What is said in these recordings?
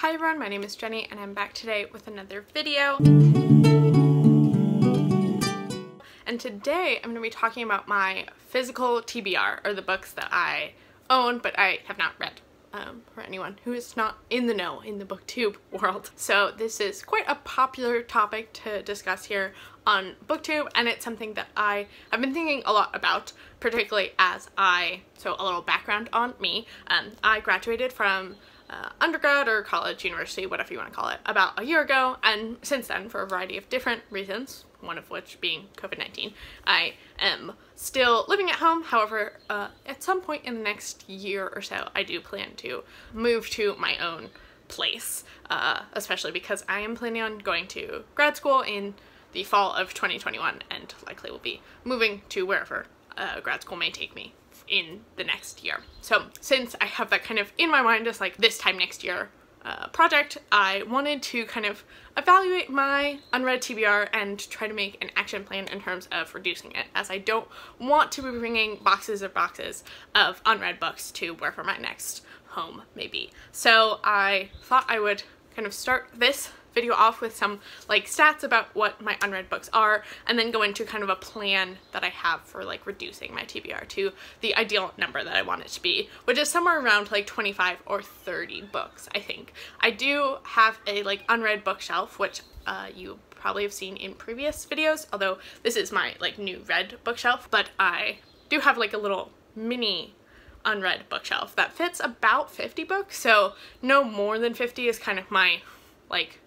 Hi everyone, my name is Jenny and I'm back today with another video. And today I'm going to be talking about my physical TBR, or the books that I own but I have not read. Um, for anyone who is not in the know in the booktube world. So this is quite a popular topic to discuss here on booktube and it's something that I have been thinking a lot about particularly as I, so a little background on me, um, I graduated from uh, undergrad or college, university, whatever you want to call it, about a year ago. And since then, for a variety of different reasons, one of which being COVID-19, I am still living at home. However, uh, at some point in the next year or so, I do plan to move to my own place, uh, especially because I am planning on going to grad school in the fall of 2021 and likely will be moving to wherever uh, grad school may take me in the next year. So since I have that kind of in my mind as like this time next year uh, project, I wanted to kind of evaluate my unread TBR and try to make an action plan in terms of reducing it as I don't want to be bringing boxes of boxes of unread books to wherever my next home may be. So I thought I would kind of start this video off with some like stats about what my unread books are and then go into kind of a plan that I have for like reducing my TBR to the ideal number that I want it to be, which is somewhere around like 25 or 30 books, I think. I do have a like unread bookshelf, which uh, you probably have seen in previous videos, although this is my like new red bookshelf, but I do have like a little mini unread bookshelf that fits about 50 books, so no more than 50 is kind of my like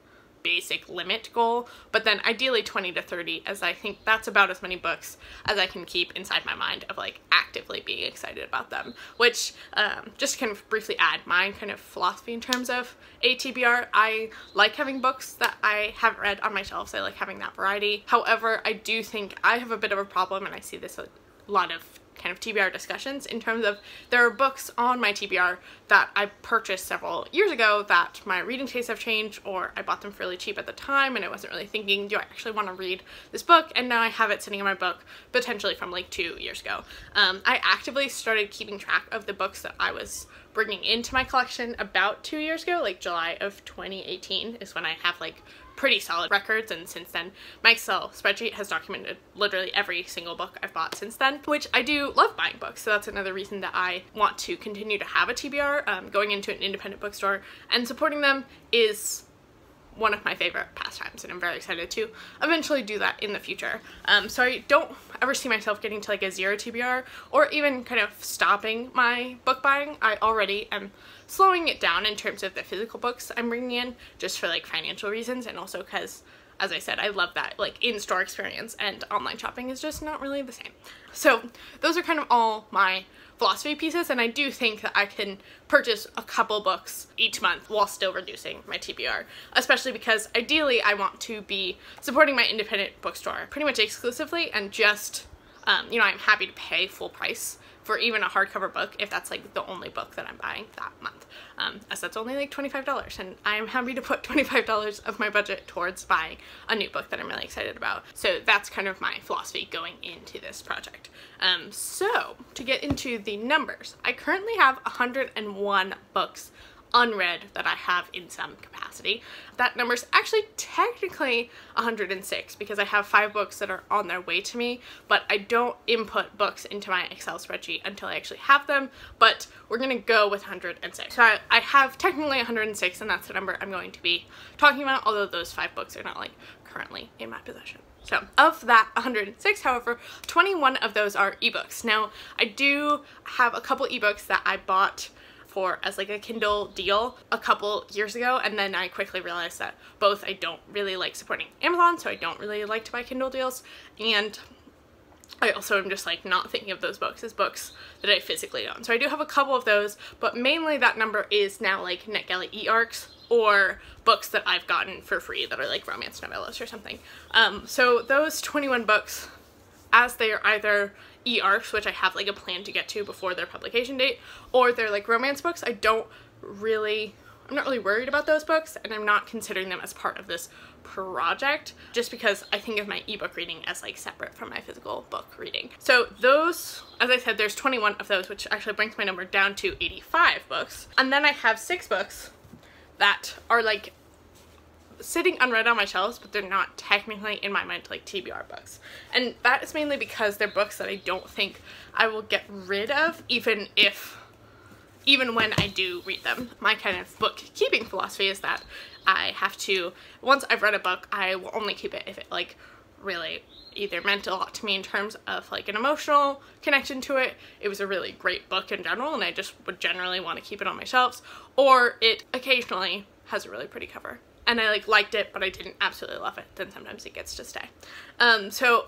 basic limit goal, but then ideally 20 to 30 as I think that's about as many books as I can keep inside my mind of like actively being excited about them, which um, just to kind of briefly add my kind of philosophy in terms of ATBR. I like having books that I haven't read on my shelves. I like having that variety. However, I do think I have a bit of a problem and I see this a lot of kind of TBR discussions in terms of there are books on my TBR that I purchased several years ago that my reading tastes have changed or I bought them fairly cheap at the time and I wasn't really thinking do I actually want to read this book and now I have it sitting in my book potentially from like two years ago. Um, I actively started keeping track of the books that I was bringing into my collection about two years ago like July of 2018 is when I have like pretty solid records and since then my Excel spreadsheet has documented literally every single book I've bought since then which I do love buying books so that's another reason that I want to continue to have a TBR um, going into an independent bookstore and supporting them is one of my favorite pastimes and I'm very excited to eventually do that in the future. Um, so I don't ever see myself getting to like a zero TBR or even kind of stopping my book buying. I already am slowing it down in terms of the physical books I'm bringing in just for like financial reasons and also because as I said, I love that like in-store experience and online shopping is just not really the same. So those are kind of all my philosophy pieces and I do think that I can purchase a couple books each month while still reducing my TBR, especially because ideally I want to be supporting my independent bookstore pretty much exclusively and just, um, you know, I'm happy to pay full price for even a hardcover book if that's like the only book that I'm buying that month. Um, as that's only like $25 and I'm happy to put $25 of my budget towards buying a new book that I'm really excited about. So that's kind of my philosophy going into this project. Um, so to get into the numbers, I currently have 101 books unread that I have in some capacity. That number is actually technically 106 because I have five books that are on their way to me, but I don't input books into my Excel spreadsheet until I actually have them, but we're gonna go with 106. So I, I have technically 106 and that's the number I'm going to be talking about, although those five books are not like currently in my possession. So of that 106, however, 21 of those are ebooks. Now, I do have a couple ebooks that I bought for as like a Kindle deal a couple years ago and then I quickly realized that both I don't really like supporting Amazon so I don't really like to buy Kindle deals and I also am just like not thinking of those books as books that I physically own. So I do have a couple of those, but mainly that number is now like NetGalley e-arcs or books that I've gotten for free that are like romance novellas or something. Um, so those 21 books, as they are either e-arcs, which I have like a plan to get to before their publication date, or they're like romance books. I don't really, I'm not really worried about those books and I'm not considering them as part of this project just because I think of my ebook reading as like separate from my physical book reading. So those, as I said, there's 21 of those, which actually brings my number down to 85 books. And then I have six books that are like sitting unread on my shelves, but they're not technically in my mind like TBR books. And that is mainly because they're books that I don't think I will get rid of, even if, even when I do read them. My kind of bookkeeping philosophy is that I have to, once I've read a book, I will only keep it if it like really either meant a lot to me in terms of like an emotional connection to it, it was a really great book in general and I just would generally want to keep it on my shelves, or it occasionally has a really pretty cover and I like liked it but I didn't absolutely love it, then sometimes it gets to stay. Um, so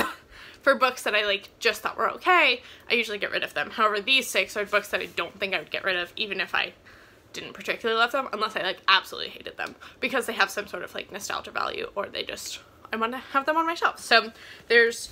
for books that I like just thought were okay, I usually get rid of them. However, these six are books that I don't think I would get rid of even if I didn't particularly love them unless I like absolutely hated them because they have some sort of like nostalgia value or they just I want to have them on my shelf. So there's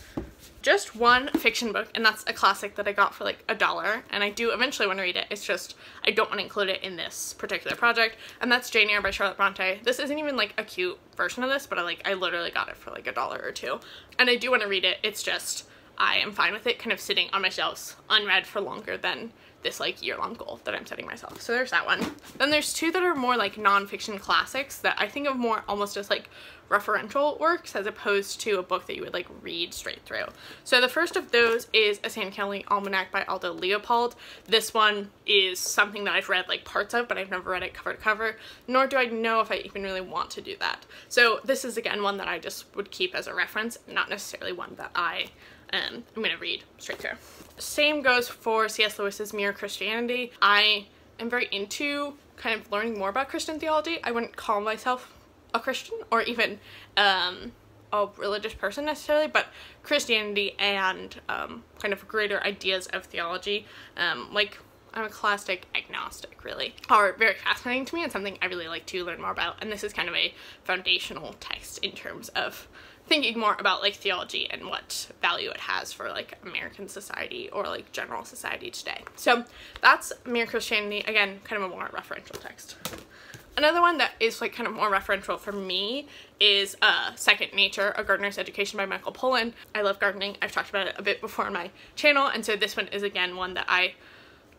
just one fiction book and that's a classic that I got for like a dollar and I do eventually want to read it. It's just I don't want to include it in this particular project and that's Jane Eyre by Charlotte Bronte. This isn't even like a cute version of this but I like I literally got it for like a dollar or two and I do want to read it. It's just I am fine with it kind of sitting on my shelves unread for longer than this like year-long goal that I'm setting myself. So there's that one. Then there's two that are more like non-fiction classics that I think of more almost as like referential works as opposed to a book that you would like read straight through. So the first of those is A Sand County Almanac by Aldo Leopold. This one is something that I've read like parts of, but I've never read it cover to cover, nor do I know if I even really want to do that. So this is again one that I just would keep as a reference, not necessarily one that I um, I'm going to read straight through. Same goes for C.S. Lewis's Mere Christianity. I am very into kind of learning more about Christian theology. I wouldn't call myself a Christian or even um, a religious person necessarily, but Christianity and um, kind of greater ideas of theology, um, like I'm a classic agnostic really, are very fascinating to me and something I really like to learn more about. And this is kind of a foundational text in terms of thinking more about like theology and what value it has for like American society or like general society today. So that's Mere Christianity, again, kind of a more referential text. Another one that is like kind of more referential for me is uh, Second Nature, A Gardener's Education by Michael Pollan. I love gardening. I've talked about it a bit before on my channel and so this one is again one that I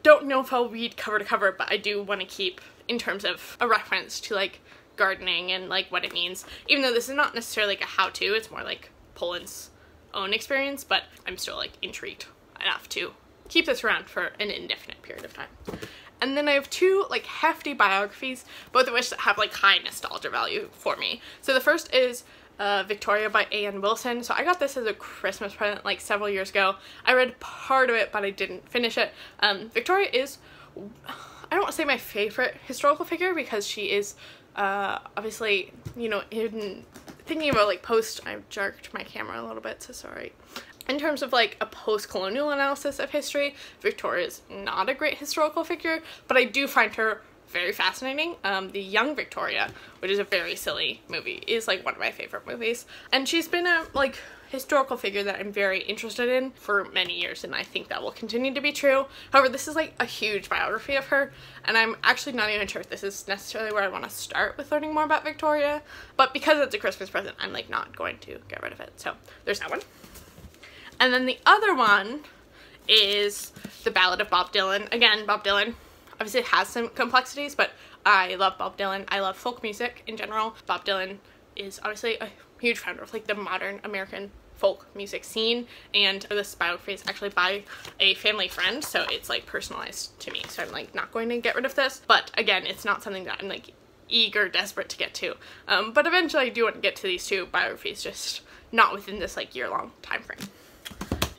don't know if I'll read cover to cover but I do want to keep in terms of a reference to like gardening and like what it means. Even though this is not necessarily like a how-to, it's more like Pollan's own experience, but I'm still like intrigued enough to keep this around for an indefinite period of time. And then I have two like hefty biographies, both of which have like high nostalgia value for me. So the first is uh, Victoria by A.N. Wilson. So I got this as a Christmas present like several years ago. I read part of it, but I didn't finish it. Um, Victoria is, I don't want to say my favorite historical figure because she is uh, obviously, you know, in thinking about like post, I've jerked my camera a little bit, so sorry. In terms of like a post-colonial analysis of history, Victoria is not a great historical figure, but I do find her very fascinating. Um, the Young Victoria, which is a very silly movie, is like one of my favorite movies. And she's been a like historical figure that I'm very interested in for many years and I think that will continue to be true. However, this is like a huge biography of her and I'm actually not even sure if this is necessarily where I want to start with learning more about Victoria, but because it's a Christmas present, I'm like not going to get rid of it. So there's that one. And then the other one is The Ballad of Bob Dylan. Again, Bob Dylan obviously it has some complexities, but I love Bob Dylan. I love folk music in general. Bob Dylan is obviously a huge founder of like the modern American folk music scene and this biography is actually by a family friend so it's like personalized to me so I'm like not going to get rid of this but again it's not something that I'm like eager desperate to get to um, but eventually I do want to get to these two biographies just not within this like year-long time frame.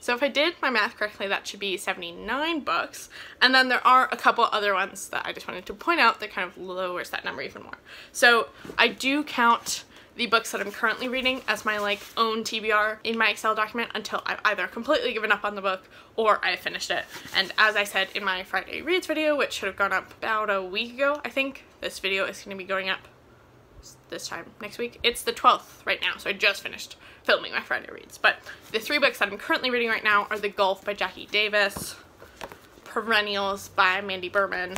So if I did my math correctly, that should be 79 books. And then there are a couple other ones that I just wanted to point out that kind of lowers that number even more. So I do count the books that I'm currently reading as my like own TBR in my Excel document until I've either completely given up on the book or I finished it. And as I said in my Friday Reads video, which should have gone up about a week ago, I think, this video is going to be going up this time next week. It's the 12th right now, so I just finished filming my Friday Reads. But the three books that I'm currently reading right now are The Gulf by Jackie Davis, Perennials by Mandy Berman,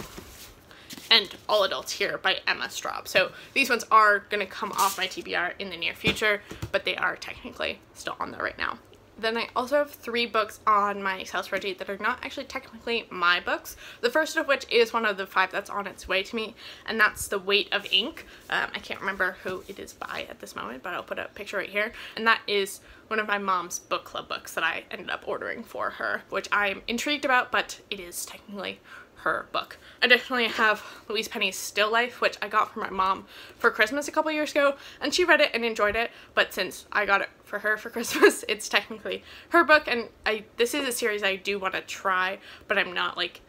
and All Adults Here by Emma Straub. So these ones are going to come off my TBR in the near future, but they are technically still on there right now. Then I also have three books on my Excel spreadsheet that are not actually technically my books. The first of which is one of the five that's on its way to me, and that's The Weight of Ink. Um, I can't remember who it is by at this moment, but I'll put a picture right here. And that is one of my mom's book club books that I ended up ordering for her, which I'm intrigued about, but it is technically her book. Additionally, I have Louise Penny's Still Life, which I got for my mom for Christmas a couple years ago, and she read it and enjoyed it, but since I got it for her for Christmas, it's technically her book, and I this is a series I do want to try, but I'm not like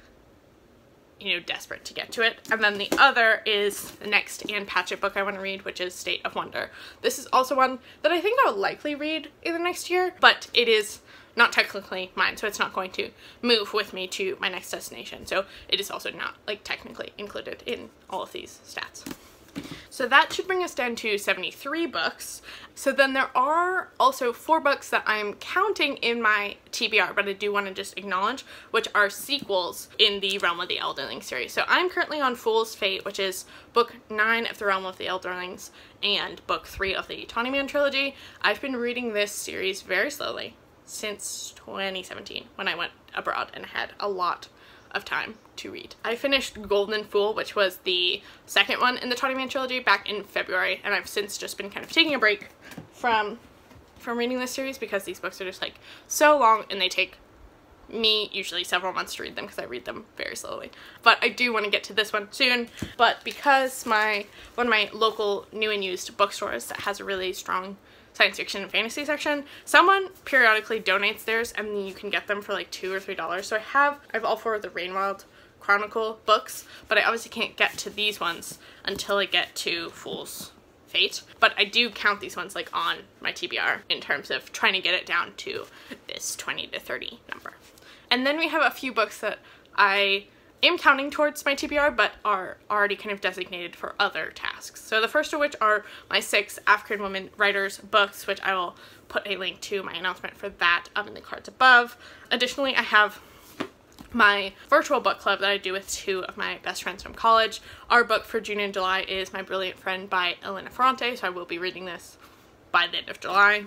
you know, desperate to get to it. And then the other is the next Ann Patchett book I want to read, which is State of Wonder. This is also one that I think I'll likely read in the next year, but it is not technically mine, so it's not going to move with me to my next destination. So it is also not like technically included in all of these stats. So that should bring us down to 73 books. So then there are also four books that I'm counting in my TBR, but I do want to just acknowledge, which are sequels in the Realm of the Elderling series. So I'm currently on Fool's Fate, which is book nine of the Realm of the Elderlings and book three of the Tawny Man trilogy. I've been reading this series very slowly since 2017 when I went abroad and had a lot of time to read. I finished Golden Fool, which was the second one in the Tawny Man trilogy back in February, and I've since just been kind of taking a break from from reading this series because these books are just like so long and they take me usually several months to read them because I read them very slowly. But I do want to get to this one soon. But because my one of my local new and used bookstores that has a really strong science fiction and fantasy section, someone periodically donates theirs and you can get them for like two or three dollars. So I have I have all four of the Rainwild Chronicle books, but I obviously can't get to these ones until I get to Fool's Fate. But I do count these ones like on my TBR in terms of trying to get it down to this 20 to 30 number. And then we have a few books that I am counting towards my TBR but are already kind of designated for other tasks. So the first of which are my six African women writers books which I will put a link to my announcement for that up in the cards above. Additionally I have my virtual book club that I do with two of my best friends from college. Our book for June and July is My Brilliant Friend by Elena Ferrante so I will be reading this by the end of July.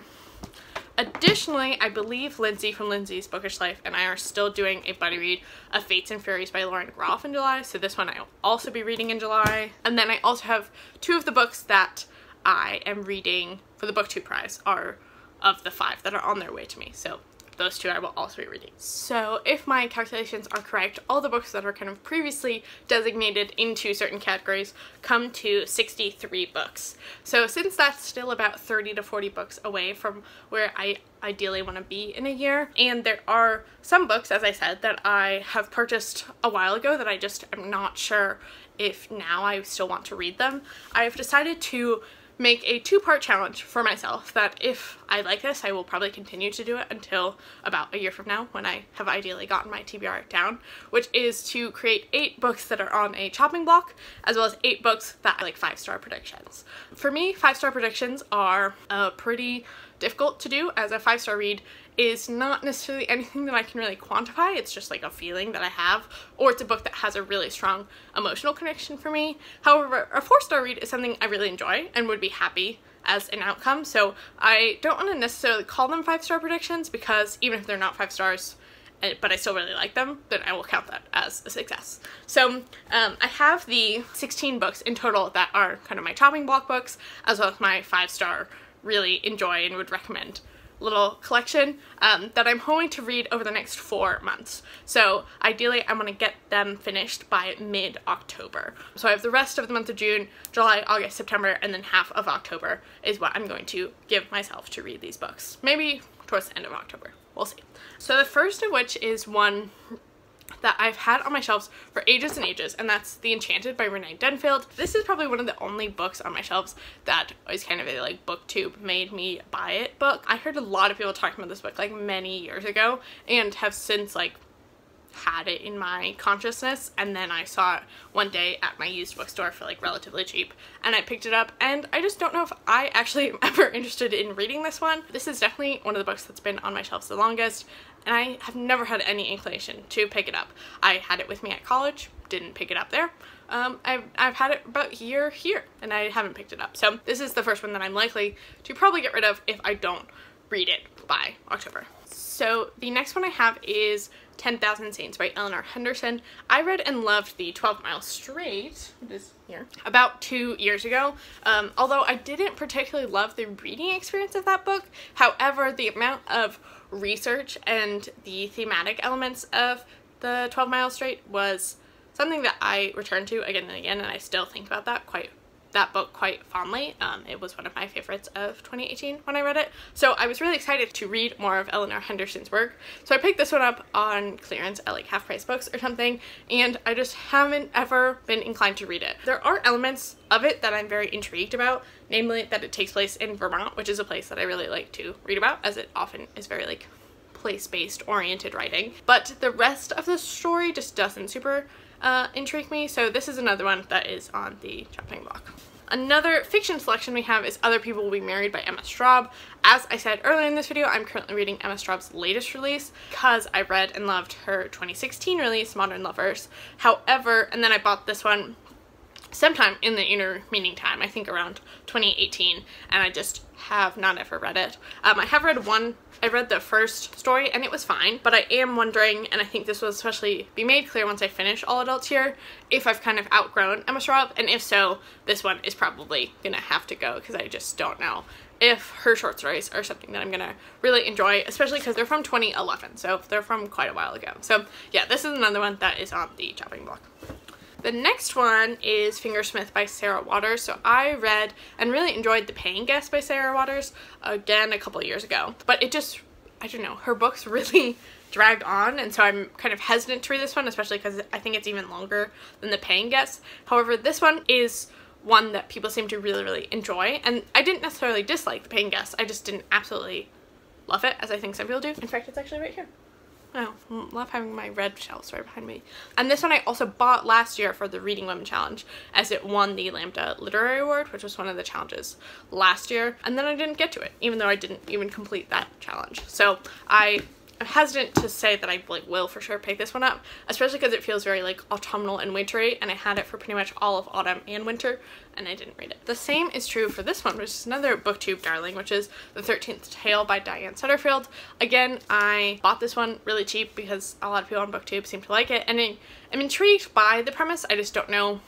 Additionally, I believe Lindsay from Lindsay's Bookish Life and I are still doing a buddy read of Fates and Furies by Lauren Groff in July, so this one I'll also be reading in July. And then I also have two of the books that I am reading for the BookTube prize are of the five that are on their way to me. So those two I will also be reading. So if my calculations are correct, all the books that are kind of previously designated into certain categories come to 63 books. So since that's still about 30 to 40 books away from where I ideally want to be in a year, and there are some books, as I said, that I have purchased a while ago that I just am not sure if now I still want to read them, I've decided to make a two-part challenge for myself that if I like this, I will probably continue to do it until about a year from now when I have ideally gotten my TBR down, which is to create eight books that are on a chopping block, as well as eight books that are like five-star predictions. For me, five-star predictions are uh, pretty difficult to do as a five-star read is not necessarily anything that I can really quantify. It's just like a feeling that I have, or it's a book that has a really strong emotional connection for me. However, a four-star read is something I really enjoy and would be happy as an outcome. So I don't want to necessarily call them five-star predictions because even if they're not five stars, eh, but I still really like them, then I will count that as a success. So um, I have the 16 books in total that are kind of my chopping block books, as well as my five-star really enjoy and would recommend little collection um, that I'm hoping to read over the next four months. So ideally I'm going to get them finished by mid-October. So I have the rest of the month of June, July, August, September, and then half of October is what I'm going to give myself to read these books. Maybe towards the end of October. We'll see. So the first of which is one that I've had on my shelves for ages and ages, and that's The Enchanted by Rene Denfeld. This is probably one of the only books on my shelves that is kind of a like booktube made me buy it book. I heard a lot of people talking about this book like many years ago and have since like had it in my consciousness and then I saw it one day at my used bookstore for like relatively cheap and I picked it up and I just don't know if I actually am ever interested in reading this one. This is definitely one of the books that's been on my shelves the longest and I have never had any inclination to pick it up. I had it with me at college, didn't pick it up there. Um, I've, I've had it about a year here and I haven't picked it up. So this is the first one that I'm likely to probably get rid of if I don't read it by October. So the next one I have is 10,000 Saints by Eleanor Henderson. I read and loved the 12 Mile Straight, this here, about two years ago. Um, although I didn't particularly love the reading experience of that book. However, the amount of research and the thematic elements of the 12 Mile Straight was something that I returned to again and again, and I still think about that quite that book quite fondly. Um, it was one of my favorites of 2018 when I read it. So I was really excited to read more of Eleanor Henderson's work. So I picked this one up on clearance at like half price books or something and I just haven't ever been inclined to read it. There are elements of it that I'm very intrigued about, namely that it takes place in Vermont, which is a place that I really like to read about as it often is very like place-based oriented writing. But the rest of the story just doesn't super uh, intrigue me. So this is another one that is on the chopping block. Another fiction selection we have is Other People Will Be Married by Emma Straub. As I said earlier in this video, I'm currently reading Emma Straub's latest release because I read and loved her 2016 release, Modern Lovers. However, and then I bought this one sometime in the intervening time, I think around 2018, and I just have not ever read it. Um, I have read one, I read the first story and it was fine, but I am wondering, and I think this will especially be made clear once I finish All Adults Here, if I've kind of outgrown Emma Straub, and if so, this one is probably gonna have to go because I just don't know if her short stories are something that I'm gonna really enjoy, especially because they're from 2011, so they're from quite a while ago. So yeah, this is another one that is on the chopping block. The next one is Fingersmith by Sarah Waters. So I read and really enjoyed The Paying Guest by Sarah Waters again a couple years ago. But it just, I don't know, her books really drag on and so I'm kind of hesitant to read this one, especially because I think it's even longer than The Paying Guest. However, this one is one that people seem to really, really enjoy. And I didn't necessarily dislike The Paying Guest, I just didn't absolutely love it, as I think some people do. In fact, it's actually right here. Oh, love having my red shelves right behind me. And this one I also bought last year for the Reading Women Challenge as it won the Lambda Literary Award, which was one of the challenges last year. And then I didn't get to it, even though I didn't even complete that challenge. So I I'm hesitant to say that I like will for sure pick this one up, especially because it feels very like autumnal and wintry, and I had it for pretty much all of autumn and winter, and I didn't read it. The same is true for this one, which is another booktube darling, which is The 13th Tale by Diane Setterfield. Again, I bought this one really cheap because a lot of people on booktube seem to like it, and I'm intrigued by the premise, I just don't know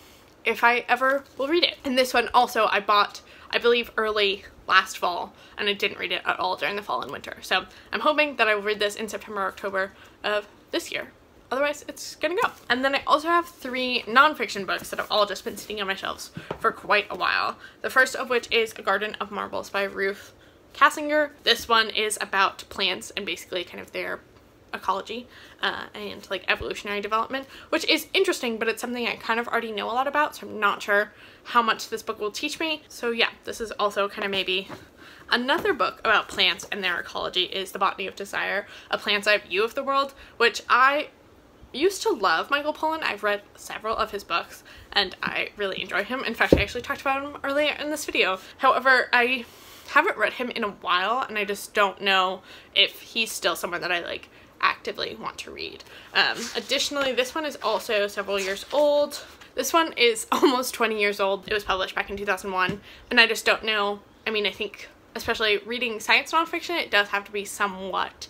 if I ever will read it. And this one also I bought, I believe, early last fall and I didn't read it at all during the fall and winter. So I'm hoping that I will read this in September, or October of this year. Otherwise, it's gonna go. And then I also have three nonfiction books that have all just been sitting on my shelves for quite a while. The first of which is A Garden of Marvels by Ruth Kassinger. This one is about plants and basically kind of their ecology uh, and like evolutionary development, which is interesting, but it's something I kind of already know a lot about, so I'm not sure how much this book will teach me. So yeah, this is also kind of maybe Another book about plants and their ecology is The Botany of Desire, A Plant's Eye View of the World, which I used to love Michael Pollan. I've read several of his books and I really enjoy him. In fact, I actually talked about him earlier in this video. However, I haven't read him in a while and I just don't know if he's still someone that I like actively want to read. Um, additionally, this one is also several years old. This one is almost 20 years old. It was published back in 2001 and I just don't know. I mean, I think especially reading science nonfiction, it does have to be somewhat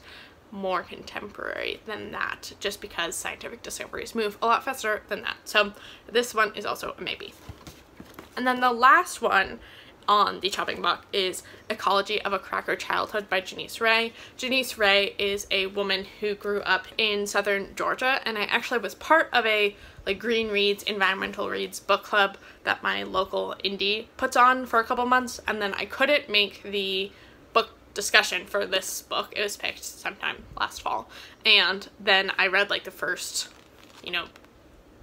more contemporary than that just because scientific discoveries move a lot faster than that. So this one is also a maybe. And then the last one on the chopping block is Ecology of a Cracker Childhood by Janisse Ray. Janisse Ray is a woman who grew up in southern Georgia and I actually was part of a like Green Reads, Environmental Reads book club that my local indie puts on for a couple months and then I couldn't make the book discussion for this book. It was picked sometime last fall and then I read like the first, you know,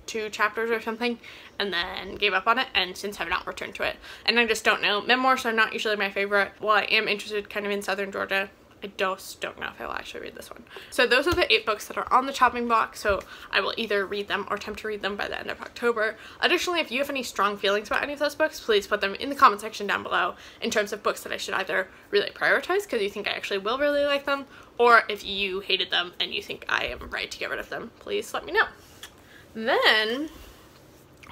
two chapters or something and then gave up on it and since have not returned to it. And I just don't know. Memoirs are not usually my favorite. While I am interested kind of in Southern Georgia, I just don't know if I will actually read this one. So those are the eight books that are on the chopping block. So I will either read them or attempt to read them by the end of October. Additionally, if you have any strong feelings about any of those books, please put them in the comment section down below in terms of books that I should either really prioritize because you think I actually will really like them, or if you hated them and you think I am right to get rid of them, please let me know. Then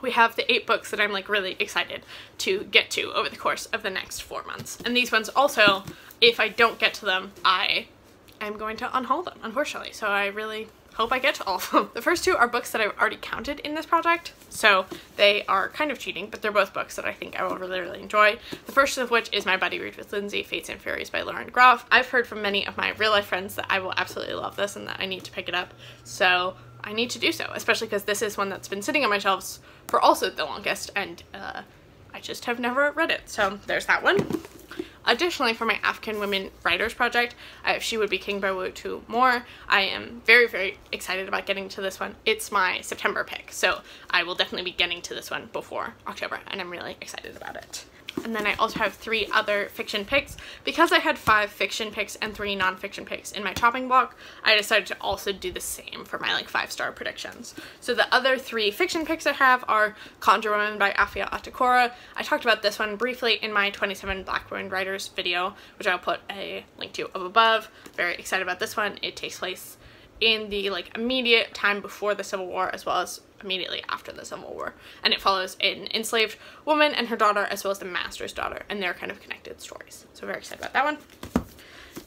we have the eight books that I'm like really excited to get to over the course of the next four months. And these ones also, if I don't get to them, I am going to unhaul them, unfortunately. So I really hope I get to all of them. The first two are books that I've already counted in this project, so they are kind of cheating, but they're both books that I think I will really, really enjoy. The first of which is My Buddy Read with Lindsay, Fates and Furies by Lauren Groff. I've heard from many of my real life friends that I will absolutely love this and that I need to pick it up, so I need to do so, especially because this is one that's been sitting on my shelves for also the longest, and uh, I just have never read it. So there's that one. Additionally, for my African Women Writers Project, uh, She Would Be King by Wayétu Moore, I am very, very excited about getting to this one. It's my September pick, so I will definitely be getting to this one before October, and I'm really excited about it. And then I also have three other fiction picks. Because I had five fiction picks and three nonfiction picks in my chopping block, I decided to also do the same for my like five star predictions. So the other three fiction picks I have are Conjure Woman by Afia Atakora. I talked about this one briefly in my 27 Black Women Writers video, which I'll put a link to up above. Very excited about this one. It takes place in the like immediate time before the Civil War as well as immediately after the Civil War. And it follows an enslaved woman and her daughter as well as the master's daughter and their kind of connected stories. So very excited about that one.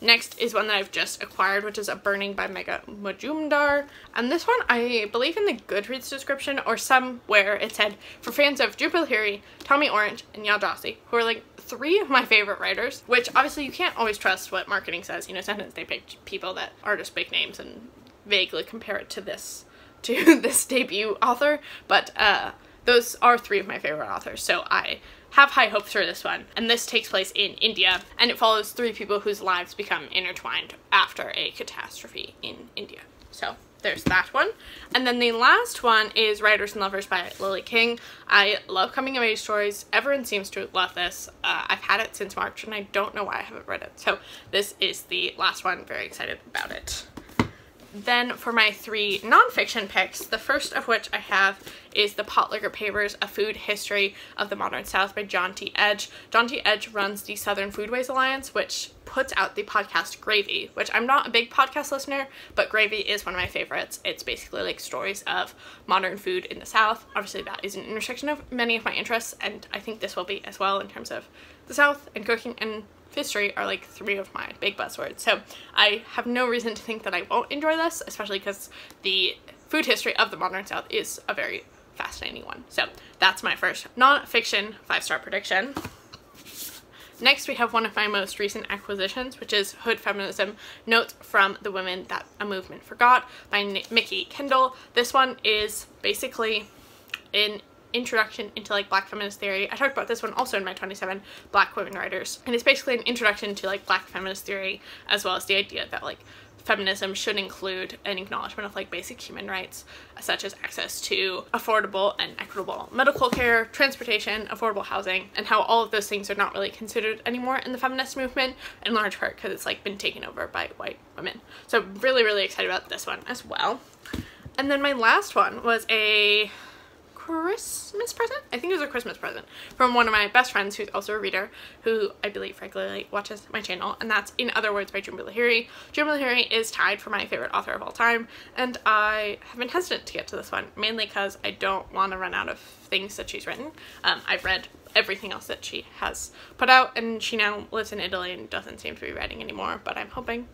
Next is one that I've just acquired, which is A Burning by Megha Majumdar. And this one, I believe in the Goodreads description or somewhere it said, for fans of Jhumpa Lahiri, Tommy Orange, and Yaa Gyasi, who are like three of my favorite writers, which obviously you can't always trust what marketing says. You know, sometimes they pick people that are just big names and vaguely compare it to this to this debut author, but uh, those are three of my favorite authors, so I have high hopes for this one. And this takes place in India, and it follows three people whose lives become intertwined after a catastrophe in India. So there's that one. And then the last one is Writers and Lovers by Lily King. I love coming of age stories. Everyone seems to love this. Uh, I've had it since March and I don't know why I haven't read it. So this is the last one. Very excited about it. Then for my three nonfiction picks, the first of which I have is The Potlikker Papers, A Food History of the Modern South by John T. Edge. John T. Edge runs the Southern Foodways Alliance, which puts out the podcast Gravy, which I'm not a big podcast listener, but Gravy is one of my favorites. It's basically like stories of modern food in the South. Obviously that is an intersection of many of my interests, and I think this will be as well in terms of the South and cooking and history are like three of my big buzzwords. So I have no reason to think that I won't enjoy this, especially because the food history of the modern South is a very fascinating one. So that's my first non-fiction five-star prediction. Next, we have one of my most recent acquisitions, which is Hood Feminism, Notes from the Women That a Movement Forgot by Mikki Kendall. This one is basically an introduction into like black feminist theory. I talked about this one also in my 27 black women writers. And it's basically an introduction to like black feminist theory as well as the idea that like feminism should include an acknowledgement of like basic human rights such as access to affordable and equitable medical care, transportation, affordable housing, and how all of those things are not really considered anymore in the feminist movement in large part because it's like been taken over by white women. So really really excited about this one as well. And then my last one was a Christmas present? I think it was a Christmas present from one of my best friends who's also a reader who I believe regularly watches my channel and that's In Other Words by Jhumpa Lahiri. Jhumpa Lahiri is tied for my favorite author of all time and I have been hesitant to get to this one mainly because I don't want to run out of things that she's written. Um, I've read everything else that she has put out and she now lives in Italy and doesn't seem to be writing anymore but I'm hoping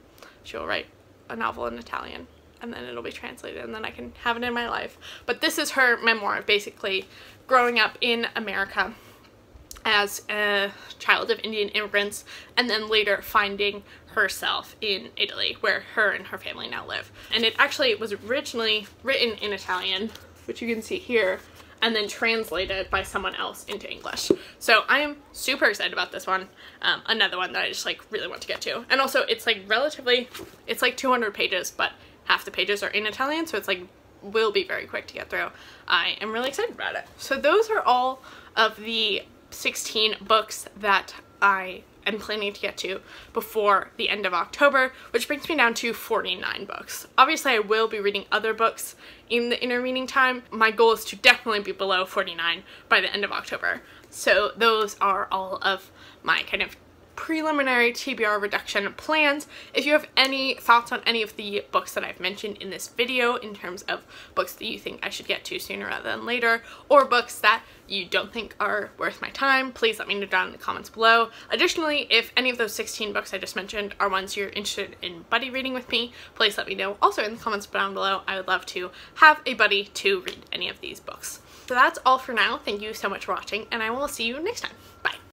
she'll write a novel in Italian and then it'll be translated and then I can have it in my life. But this is her memoir, basically growing up in America as a child of Indian immigrants and then later finding herself in Italy where her and her family now live. And it actually was originally written in Italian, which you can see here, and then translated by someone else into English. So I am super excited about this one. Um, another one that I just like really want to get to. And also it's like relatively, it's like 200 pages, but half the pages are in Italian, so it's like will be very quick to get through. I am really excited about it. So those are all of the 16 books that I am planning to get to before the end of October, which brings me down to 49 books. Obviously, I will be reading other books in the intervening time. My goal is to definitely be below 49 by the end of October. So those are all of my kind of preliminary TBR reduction plans. If you have any thoughts on any of the books that I've mentioned in this video in terms of books that you think I should get to sooner rather than later or books that you don't think are worth my time, please let me know down in the comments below. Additionally, if any of those 16 books I just mentioned are ones you're interested in buddy reading with me, please let me know also in the comments down below. I would love to have a buddy to read any of these books. So that's all for now. Thank you so much for watching and I will see you next time. Bye.